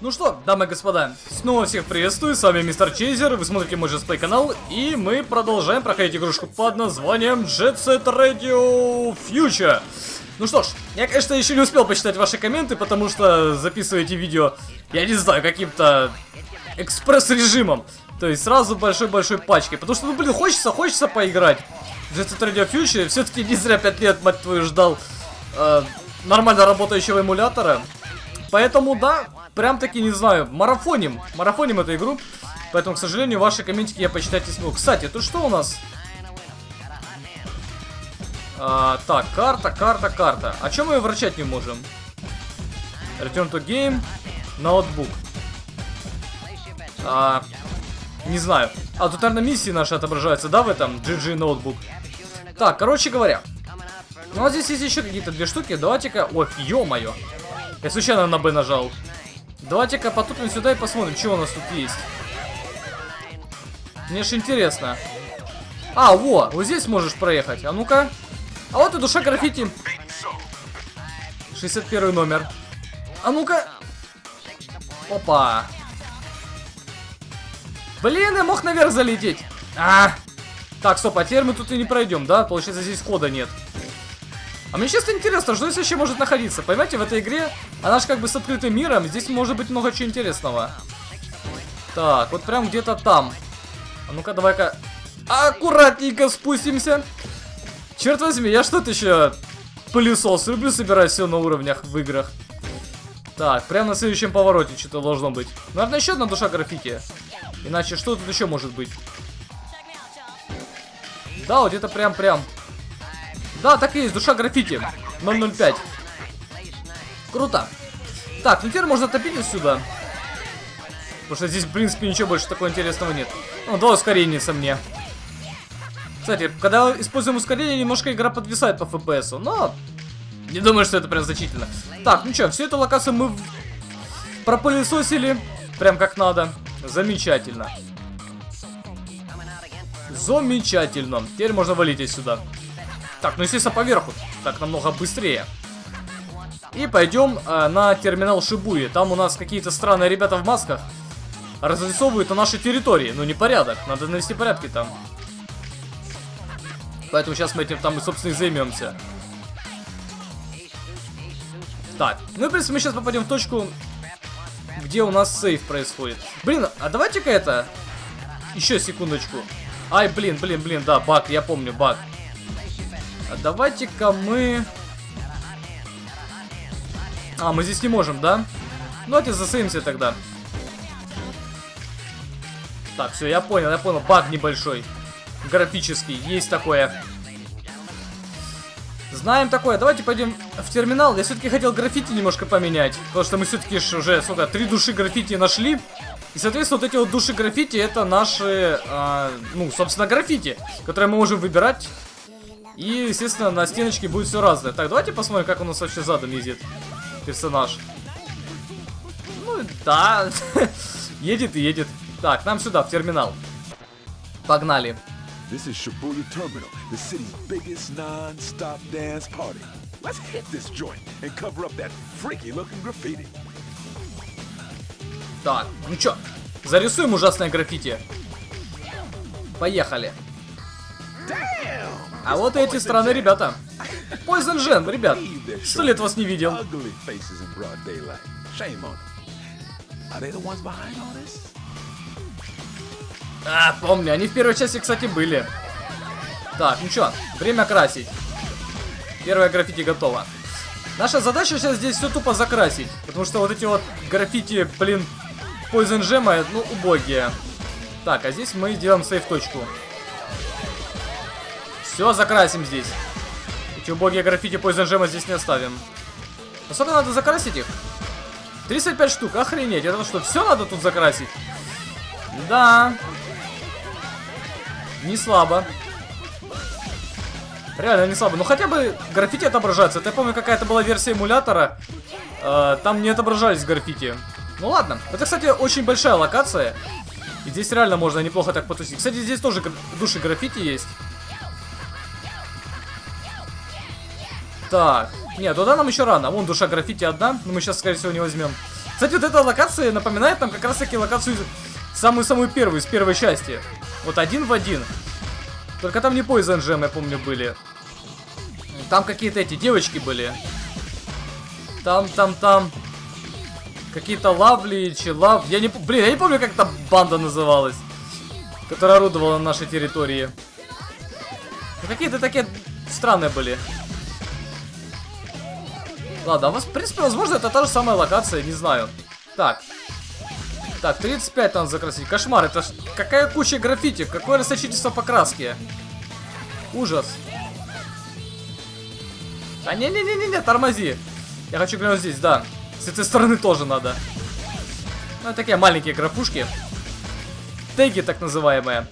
Ну что, дамы и господа, снова всех приветствую, с вами мистер Чейзер, вы смотрите мой Jetplay канал, и мы продолжаем проходить игрушку под названием Jet Set Radio Future. Ну что ж, я, конечно, еще не успел почитать ваши комменты, потому что записываю эти видео, я не знаю, каким-то экспресс-режимом. То есть сразу большой-большой пачкой. Потому что, ну блин, хочется, хочется поиграть. Jet Set Radio Future, все-таки не зря 5 лет, мать твою, ждал э, нормально работающего эмулятора. Поэтому, да, прям таки, не знаю, марафоним, марафоним эту игру. Поэтому, к сожалению, ваши комментики я почитать не смогу. Кстати, тут что у нас? А, так, карта, карта, карта. А чем мы врачать не можем? Return to game, ноутбук. А, не знаю. А, тут, наверное, миссии наши отображаются, да, в этом GG ноутбук? Так, короче говоря. Ну, а здесь есть еще какие-то две штуки. Давайте-ка... Ой, ё-моё. Я случайно на Б нажал. Давайте-ка потупим сюда и посмотрим, что у нас тут есть. Мне же интересно. А, во, вот здесь можешь проехать. А ну-ка. А вот и душа граффити. 61 номер. А ну-ка. Опа. Блин, я мог наверх залететь. А. Так, стоп, а теперь мы тут и не пройдем, да? Получается, здесь кода нет. А мне честно интересно, что здесь еще может находиться. Понимаете, в этой игре, она же как бы с открытым миром, здесь может быть много чего интересного. Так, вот прям где-то там. А ну-ка, давай-ка аккуратненько спустимся. Черт возьми, я что-то еще пылесос. Люблю собирать все на уровнях в играх. Так, прямо на следующем повороте что-то должно быть. Наверное, еще одна душа граффити. Иначе что тут еще может быть? Да, вот где-то прям-прям. Да, так и есть, душа граффити. 005. Круто. Так, ну теперь можно топить отсюда. Потому что здесь, в принципе, ничего больше такого интересного нет. Ну, два ускорения мне. Кстати, когда используем ускорение, немножко игра подвисает по FPS, но не думаю, что это прям значительно. Так, ну что, всю эту локацию мы пропылесосили, прям как надо. Замечательно. Замечательно. Теперь можно валить отсюда. Так, ну естественно поверху. Так, намного быстрее. И пойдем э, на терминал Шибуи. Там у нас какие-то странные ребята в масках разрисовывают на нашей территории. Ну, непорядок. Надо навести порядки там. Поэтому сейчас мы этим там и, собственно, и займемся. Так, ну и, в принципе, мы сейчас попадем в точку, где у нас сейф происходит. Блин, а давайте-ка это... Еще секундочку. Ай, блин, блин, блин, да, баг, я помню, баг. А давайте-ка мы... А, мы здесь не можем, да? Ну, давайте засеймся тогда. Так, все, я понял, я понял. Баг небольшой. Графический. Есть такое. Знаем такое. Давайте пойдем в терминал. Я все-таки хотел граффити немножко поменять. Потому что мы все-таки уже, сколько, три души граффити нашли. И, соответственно, вот эти вот души граффити, это наши, э, ну, собственно, граффити, которые мы можем выбирать и, естественно, на стеночке будет все разное. Так, давайте посмотрим, как у нас вообще задом ездит персонаж. Ну, да. едет и едет. Так, нам сюда, в терминал. Погнали. This is Shibuya Terminal, the city's biggest non-stop dance party. Let's hit this joint and cover up that freaky looking graffiti. Так, ну чё, зарисуем ужасное граффити. Поехали. А вот эти странные ребята. Poison Gen, ребят. Сто лет вас не видел. А, помню, они в первой части, кстати, были. Так, ну чё, время красить. Первое граффити готово. Наша задача сейчас здесь все тупо закрасить. Потому что вот эти вот граффити, блин, Poison Gem, ну, убогие. Так, а здесь мы сделаем сейф-точку. Все, закрасим здесь. Эти убогие граффити Poison Gem здесь не оставим. А сколько надо закрасить их? 35 штук, охренеть. Это что, все надо тут закрасить? Да. Не слабо. Реально не слабо. Ну хотя бы граффити отображается. Это я помню, какая-то была версия эмулятора. Э, там не отображались граффити. Ну ладно. Это, кстати, очень большая локация. И здесь реально можно неплохо так потусить. Кстати, здесь тоже души граффити есть. Так. Нет, туда нам еще рано. Вон душа граффити одна. Но мы сейчас, скорее всего, не возьмем. Кстати, вот эта локация напоминает нам как раз таки локацию самую-самую первую, из первой части. Вот один в один. Только там не Poison Jam, я помню, были. Там какие-то эти девочки были. Там, там, там. Какие-то лавли, челав. Я не... Блин, я не помню, как эта банда называлась. Которая орудовала на нашей территории. Какие-то такие странные были. Ладно, а вас, в принципе, возможно, это та же самая локация, не знаю. Так. Так, 35 надо закрасить. Кошмар, это ж какая куча граффити, какое расточительство покраски. Ужас. А не-не-не-не, тормози. Я хочу глянуть здесь, да. С этой стороны тоже надо. Ну, такие маленькие графушки. Теги, так называемые.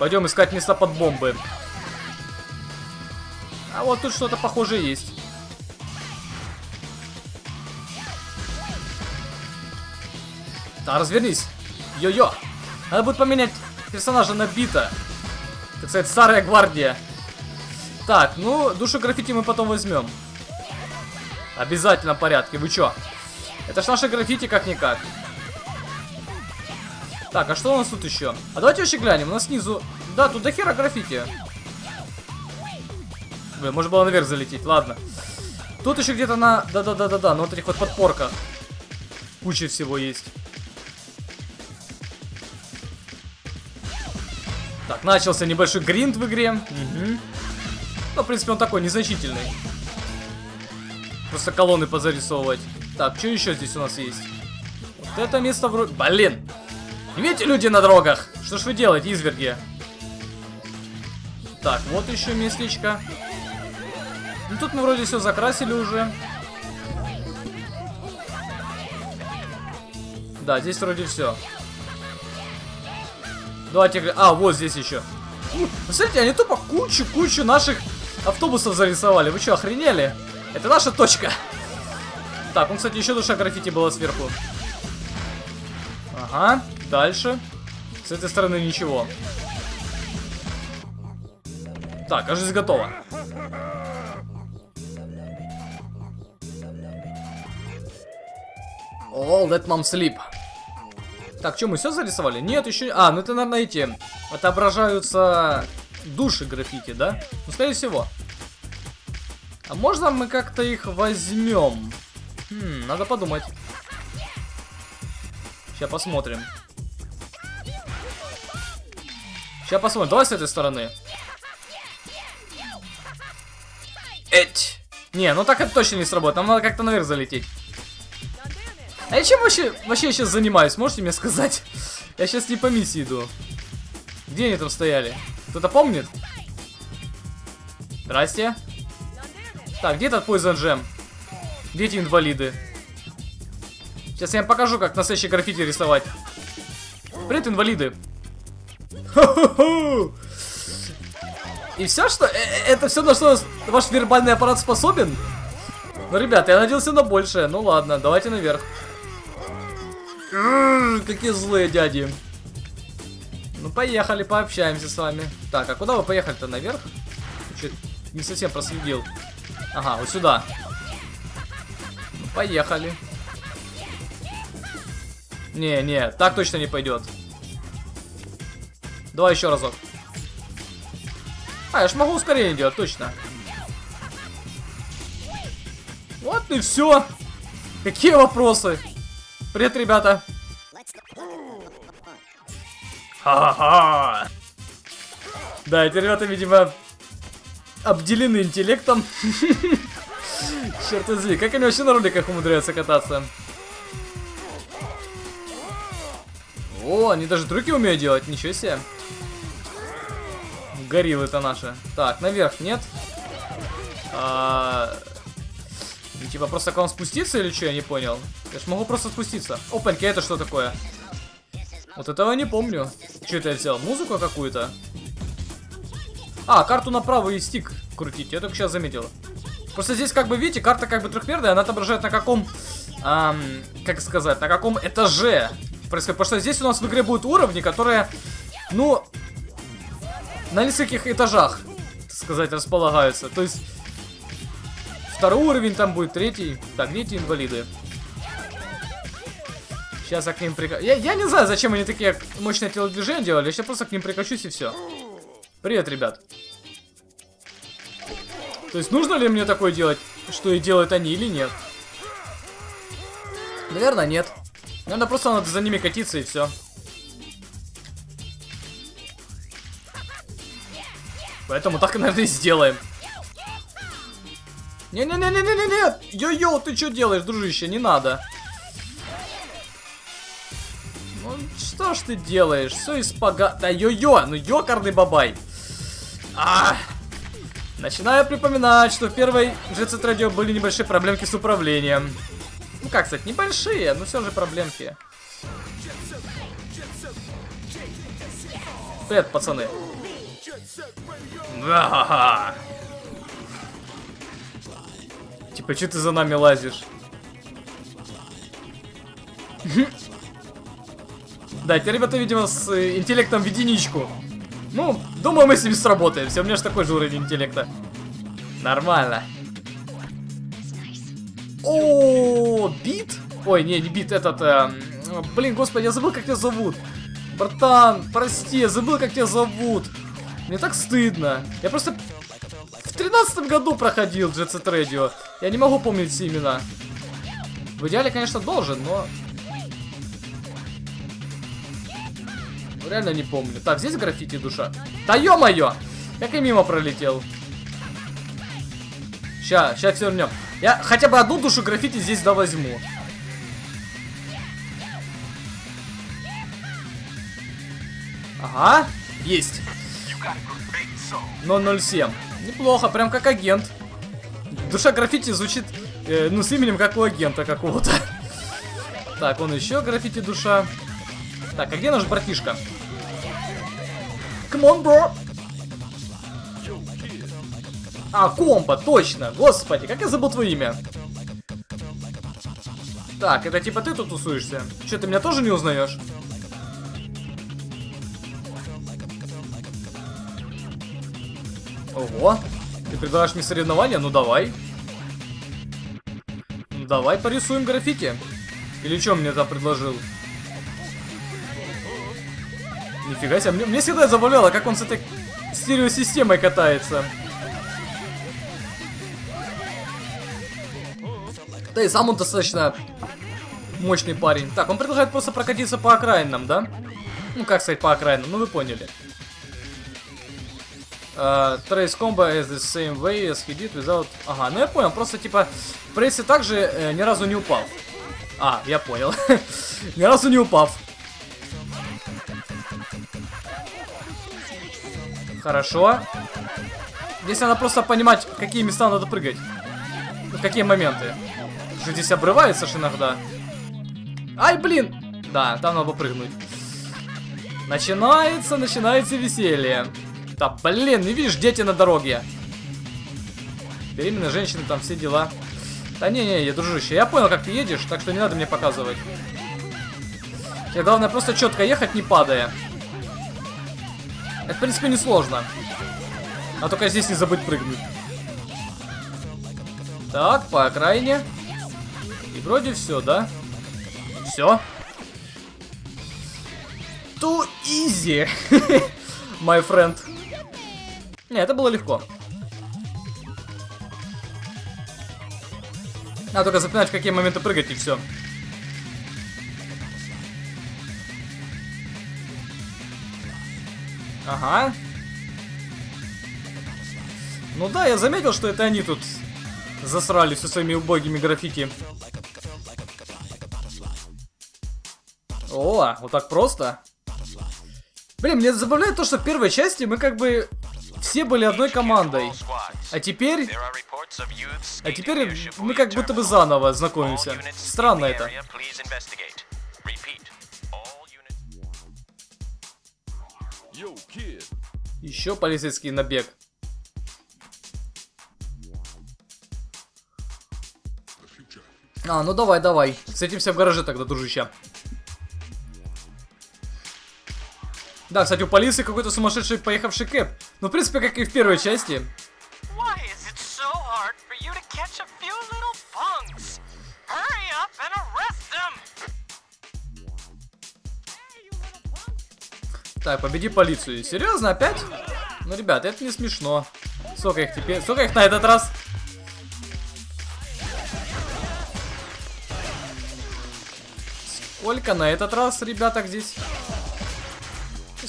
Пойдем искать места под бомбы. А вот тут что-то похожее есть. Да, развернись. Йо-йо. Надо будет поменять персонажа на бита. Так сказать, старая гвардия. Так, ну, душу граффити мы потом возьмем. Обязательно в порядке. Вы чё? Это ж наши граффити как-никак. Так, а что у нас тут еще? А давайте вообще глянем. У нас снизу... Да, тут до хера граффити. Блин, может было наверх залететь. Ладно. Тут еще где-то на... Да-да-да-да-да, на вот этих вот подпорках. Куча всего есть. Так, начался небольшой гринд в игре. Угу. Ну, в принципе, он такой незначительный. Просто колонны позарисовывать. Так, что еще здесь у нас есть? Вот это место вроде... Блин! Видите люди на дорогах? Что ж вы делаете, изверги? Так, вот еще местечко. Ну, тут мы вроде все закрасили уже. Да, здесь вроде все. Давайте... А, вот здесь еще. Смотрите, они тупо кучу-кучу наших автобусов зарисовали. Вы что, охренели? Это наша точка. Так, ну, кстати, еще душа граффити была сверху. Ага, дальше. С этой стороны ничего. Так, кажется, готово. All that mom sleep. Так, что, мы все зарисовали? Нет, еще... А, ну это, наверное, эти... Отображаются души граффити, да? Ну, скорее всего. А можно мы как-то их возьмем? Хм, надо подумать. Сейчас посмотрим. Сейчас посмотрим. Давай с этой стороны. Эть. Не, ну так это точно не сработает. Нам надо как-то наверх залететь. А я чем вообще, вообще сейчас занимаюсь? Можете мне сказать? Я сейчас не по миссии иду. Где они там стояли? Кто-то помнит? Здрасте. Так, где этот Poison Jam? Где эти инвалиды? Сейчас я вам покажу, как настоящий граффити рисовать. Привет, инвалиды. И все, что... Э, э, это все, на что ваш вербальный аппарат способен? Ну, ребята, я надеялся на большее. Ну ладно, давайте наверх. Какие злые дяди. Ну, поехали, пообщаемся с вами. Так, а куда вы поехали-то? Наверх? Чуть не совсем проследил. Ага, вот сюда. Ну, поехали. Не, не, так точно не пойдет. Давай еще разок. А, я ж могу ускорение делать, точно. Вот и все. Какие вопросы? Привет, ребята. Ха-ха-ха. Да, эти ребята, видимо, обделены интеллектом. Черт возьми, как они вообще на роликах умудряются кататься? О, они даже трюки умеют делать, ничего себе. Гориллы-то наши. Так, наверх нет. А, ну, типа просто к вам спуститься или что, я не понял. Я ж могу просто спуститься. Опаньки, это что такое? Вот этого не помню. Что это я взял? Музыку какую-то? А, карту направо и стик крутить. Я только сейчас заметил. Просто здесь, как бы, видите, карта как бы трехмерная, она отображает на каком, эм, как сказать, на каком этаже происходит. Потому что здесь у нас в игре будут уровни, которые, ну, на нескольких этажах, так сказать, располагаются. То есть, Второй уровень там будет, третий. Так, где эти инвалиды? Сейчас я к ним прикачусь. Я, я не знаю, зачем они такие мощные телодвижения делали. Я сейчас просто к ним прикачусь и все. Привет, ребят. То есть нужно ли мне такое делать, что и делают они или нет? Наверное, нет. Надо просто надо за ними катиться и все. Поэтому так, наверное, и сделаем. Не-не-не-не-не-не! Йо-йо, ты что делаешь, дружище? Не надо. Ну, что ж ты делаешь? Все испога... Да йо-йо, ну ёкарный бабай. А, Начинаю припоминать, что в первой GZ Radio были небольшие проблемки с управлением. Ну как сказать, небольшие, но все же проблемки. Привет, пацаны. Ага. Типа, что ты за нами лазишь? Да, теперь ребята, видимо, с э, интеллектом в единичку. Ну, думаю, мы с ними сработаемся. У меня же такой же уровень интеллекта. Нормально. О, бит? Ой, не, не бит, этот... Э, блин, господи, я забыл, как тебя зовут. Братан, прости, я забыл, как тебя зовут. Мне так стыдно. Я просто тринадцатом году проходил Jet Set Radio. Я не могу помнить все имена. В идеале, конечно, должен, но... Реально не помню. Так, здесь граффити душа. Да ё-моё! Как и мимо пролетел. Ща, ща все вернем. Я хотя бы одну душу граффити здесь да возьму. Ага, есть. 007. Неплохо, прям как агент. Душа граффити звучит, э, ну, с именем как у агента какого-то. Так, он еще граффити душа. Так, а где наш братишка? Come on, bro! А, комбо, точно! Господи, как я забыл твое имя? Так, это типа ты тут тусуешься? Че, ты меня тоже не узнаешь? Ого. Ты предлагаешь мне соревнования? Ну давай. Ну давай порисуем граффити. Или что мне там предложил? Нифига себе. Мне, мне всегда забавляло, как он с этой стереосистемой катается. Да и сам он достаточно мощный парень. Так, он предлагает просто прокатиться по окраинам, да? Ну, как сказать по окраинам, ну вы поняли. Uh, trace combo is the same way as he did without... Ага, ну я понял, просто типа прессе также э, ни разу не упал. А, я понял. ни разу не упав. Хорошо. Здесь надо просто понимать, какие места надо прыгать. В какие моменты. Что здесь обрывается ж иногда. Ай, блин! Да, там надо попрыгнуть. Начинается, начинается веселье. Да блин, не видишь, дети на дороге. Беременные женщины, там все дела. Да не-не, я дружище, я понял, как ты едешь, так что не надо мне показывать. Тебе главное просто четко ехать, не падая. Это, в принципе, не сложно. А только здесь не забыть прыгнуть. Так, по окраине. И вроде все, да? Все. Too easy, my friend. Не, это было легко. Надо только запоминать, в какие моменты прыгать, и все. Ага. Ну да, я заметил, что это они тут засрали со своими убогими граффити. О, вот так просто. Блин, мне забавляет то, что в первой части мы как бы все были одной командой. А теперь... А теперь мы как будто бы заново знакомимся. Странно это. Еще полицейский набег. А, ну давай, давай. Встретимся в гараже тогда, дружище. Да, кстати, у полиции какой-то сумасшедший поехавший кэп. Ну, в принципе, как и в первой части. Так, победи полицию. Серьезно, опять? Ну, ребят, это не смешно. Сколько их теперь? Сколько их на этот раз? Сколько на этот раз, ребята, здесь?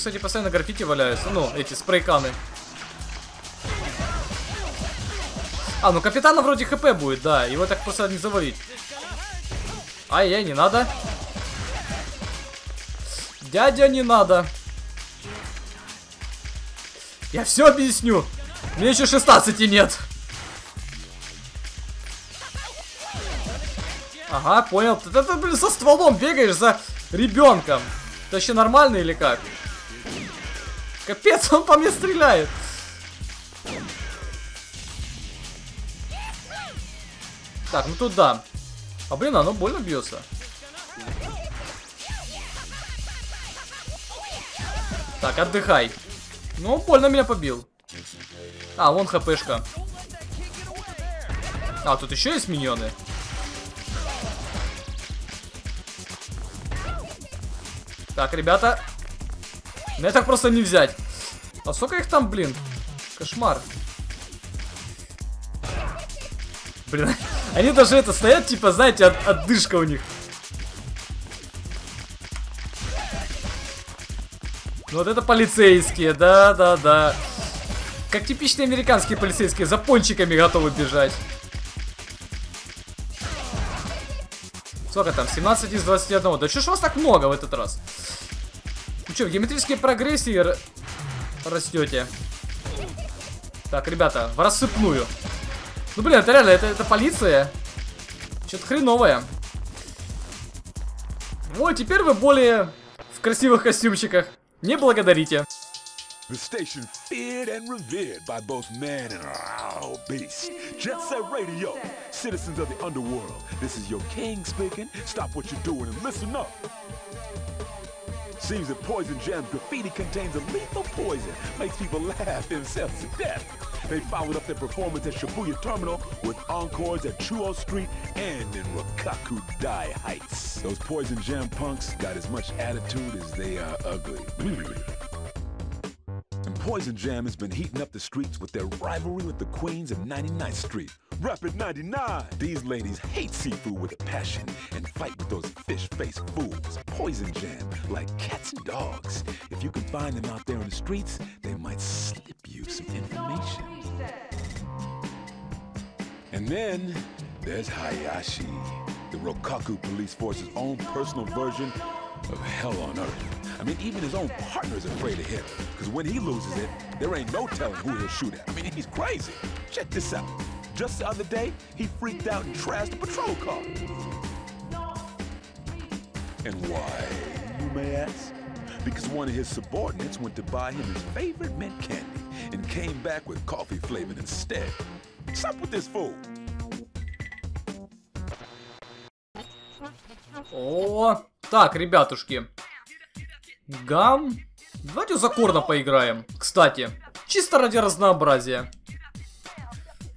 Кстати, постоянно граффити валяются. Ну, эти спрейканы. А, ну капитана вроде хп будет, да. Его так просто не завалить. Ай-яй, не надо. Дядя, не надо. Я все объясню. Мне еще 16 нет. Ага, понял. Ты, ты, ты, блин, со стволом бегаешь за ребенком. Это вообще нормально или как? Капец, он по мне стреляет. Так, ну тут да. А блин, оно больно бьется. Так, отдыхай. Ну, больно меня побил. А, вон хпшка. А, тут еще есть миньоны. Так, ребята. Мне так просто не взять. А сколько их там, блин? Кошмар. Блин, они даже это стоят, типа, знаете, от, отдышка у них. Ну, вот это полицейские, да-да-да. Как типичные американские полицейские, за пончиками готовы бежать. Сколько там? 17 из 21. Да что ж вас так много в этот раз? Ну что, в геометрической прогрессии растете? Так, ребята, в рассыпную. Ну, блин, это реально, это, это полиция. Что-то хреновое. Вот, теперь вы более в красивых костюмчиках. Не благодарите. The station feared and revered by both man and oh, beast. Jet Set Radio, citizens of the underworld. This is your king speaking. Stop what you're doing and listen up. Seems that Poison Jam's graffiti contains a lethal poison, makes people laugh themselves to death. They followed up their performance at Shibuya Terminal with encores at Chuo Street and in Rakaku Dai Heights. Those Poison Jam punks got as much attitude as they are ugly. Poison Jam has been heating up the streets with their rivalry with the Queens of 99th Street. Rapid 99! These ladies hate seafood with a passion and fight with those fish-faced fools. Poison Jam, like cats and dogs. If you can find them out there in the streets, they might slip you some information. And then there's Hayashi, the Rokaku Police Force's own personal version of hell on earth. I mean, even his own partner's afraid of him. Because when he loses it, there ain't no telling who he'll shoot at. I mean, he's crazy. Check this out. Just the other day, he freaked out and trashed a patrol car. And why, you may ask? Because one of his subordinates went to buy him his favorite mint candy and came back with coffee flavored instead. What's up with this fool? О, так, ребятушки. Гам. Давайте за корна поиграем. Кстати, чисто ради разнообразия.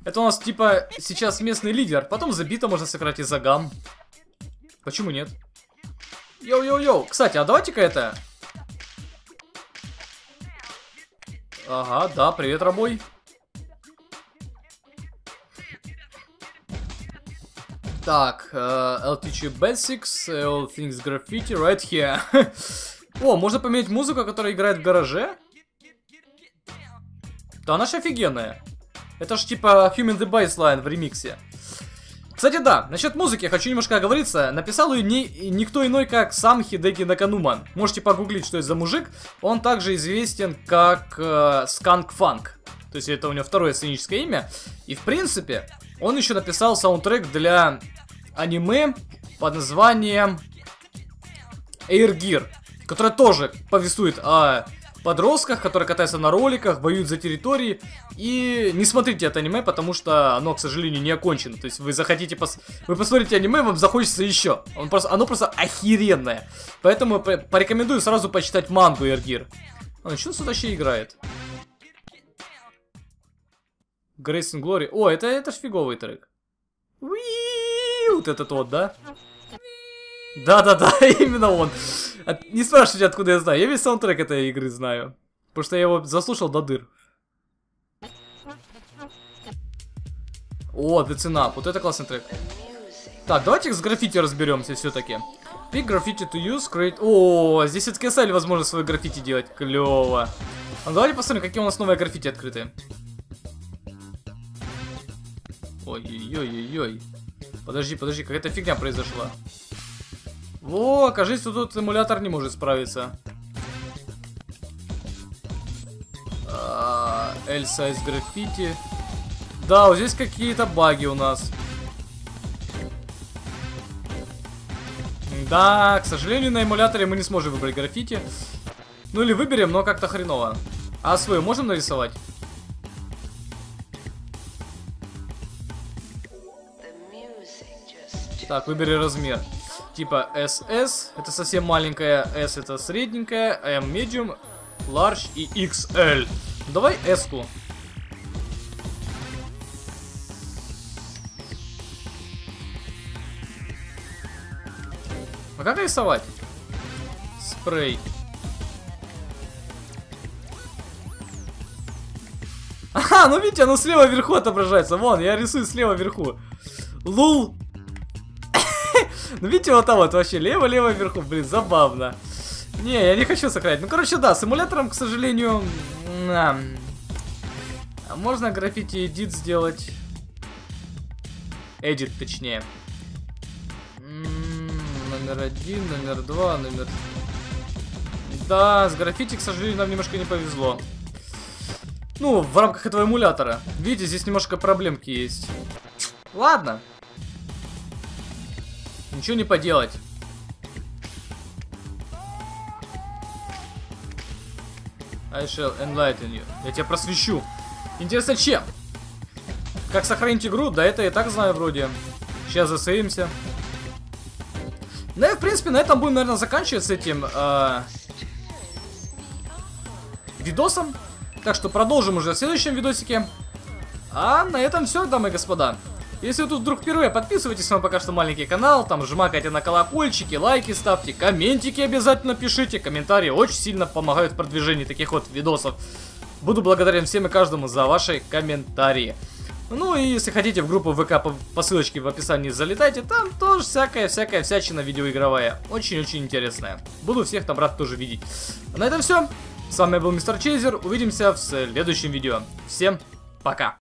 Это у нас типа сейчас местный лидер. Потом за Бита можно сыграть и за Гам. Почему нет? Йоу-йоу-йоу. Кстати, а давайте-ка это... Ага, да, привет, Робой. Так, uh, LTG Basics, All Things Graffiti, right here. О, можно поменять музыку, которая играет в гараже? Да она ж офигенная. Это ж типа Human the Baseline в ремиксе. Кстати, да, насчет музыки я хочу немножко оговориться. Написал ее не, никто иной, как сам Хидеки Накануман. Можете погуглить, что это за мужик. Он также известен как э, Skunk Funk. То есть это у него второе сценическое имя. И в принципе, он еще написал саундтрек для аниме под названием Air Gear, которое тоже повествует о подростках, которые катаются на роликах, воюют за территории. И не смотрите это аниме, потому что оно, к сожалению, не окончено. То есть вы захотите пос... вы посмотрите аниме, вам захочется еще. Он просто... Оно просто охеренное. Поэтому порекомендую сразу почитать мангу Эргир. А, что сюда вообще играет? Grace and Glory. О, это, это ж фиговый трек. Вот этот вот, да? Да-да-да, именно он. Не спрашивайте, откуда я знаю. Я весь саундтрек этой игры знаю. Потому что я его заслушал до дыр. О, Децинап. Вот это классный трек. Так, давайте с граффити разберемся все-таки. Pick graffiti to use, create... О, здесь от KSL возможно свой граффити делать. Клево. Ну, давайте посмотрим, какие у нас новые граффити открыты. Ой-ой-ой-ой-ой. Подожди, подожди, какая-то фигня произошла. Во, кажется, тут эмулятор не может справиться. А, L-size граффити. Да, вот здесь какие-то баги у нас. Да, к сожалению, на эмуляторе мы не сможем выбрать граффити. Ну или выберем, но как-то хреново. А свою можем нарисовать? Так, выбери размер. Типа SS, это совсем маленькая, S это средненькая, M medium, large и XL. Давай S-ку. А как рисовать? Спрей. Ага, ну видите, оно слева вверху отображается. Вон, я рисую слева вверху. Лул. Ну видите, вот там вот вообще лево-лево вверху. Блин, забавно. Не, я не хочу сохранять. Ну, короче, да, с эмулятором, к сожалению... А можно граффити эдит сделать. Эдит, точнее. Номер один, номер два, номер... Да, с граффити, к сожалению, нам немножко не повезло. Ну, в рамках этого эмулятора. Видите, здесь немножко проблемки есть. Ладно. Ничего не поделать. I shall enlighten you. Я тебя просвещу. Интересно, чем? Как сохранить игру? Да это я так знаю вроде. Сейчас засейвимся. Ну и, в принципе, на этом будем, наверное, заканчивать с этим э, видосом. Так что продолжим уже в следующем видосике. А на этом все, дамы и господа. Если вы тут вдруг впервые, подписывайтесь на пока что маленький канал, там жмакайте на колокольчики, лайки ставьте, комментики обязательно пишите. Комментарии очень сильно помогают в продвижении таких вот видосов. Буду благодарен всем и каждому за ваши комментарии. Ну и если хотите в группу ВК по, по ссылочке в описании залетайте, там тоже всякая-всякая всячина видеоигровая. Очень-очень интересная. Буду всех там рад тоже видеть. А на этом все. С вами был Мистер Чейзер. Увидимся в следующем видео. Всем пока.